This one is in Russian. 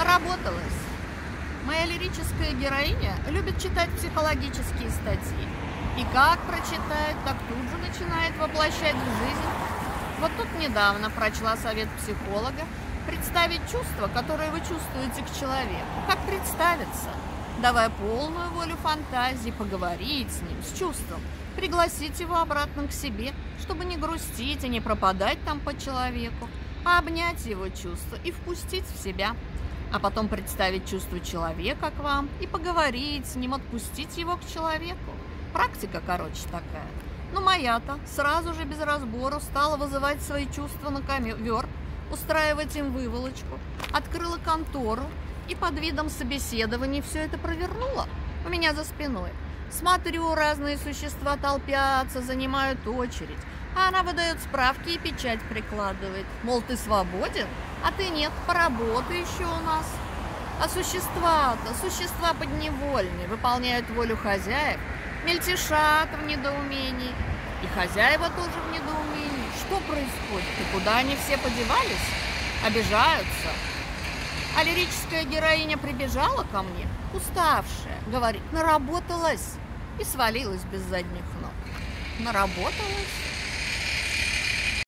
Наработалась. Моя лирическая героиня любит читать психологические статьи. И как прочитает, так тут же начинает воплощать в жизнь. Вот тут недавно прочла совет психолога представить чувства, которые вы чувствуете к человеку. Как представиться? Давая полную волю фантазии, поговорить с ним, с чувством, пригласить его обратно к себе, чтобы не грустить и не пропадать там по человеку, а обнять его чувства и впустить в себя – а потом представить чувство человека к вам и поговорить с ним, отпустить его к человеку. Практика, короче, такая. Но моя-то сразу же без разбору стала вызывать свои чувства на ковер, устраивать им выволочку, открыла контору и под видом собеседований все это провернула у меня за спиной. Смотрю, разные существа толпятся, занимают очередь. А она выдает справки и печать прикладывает. Мол, ты свободен, а ты нет, поработай еще у нас. А существа-то, существа подневольные, выполняют волю хозяев, мельтешат в недоумении. И хозяева тоже в недоумении. Что происходит? И куда они все подевались? Обижаются. А лирическая героиня прибежала ко мне, уставшая, говорит, наработалась и свалилась без задних ног. Наработалась?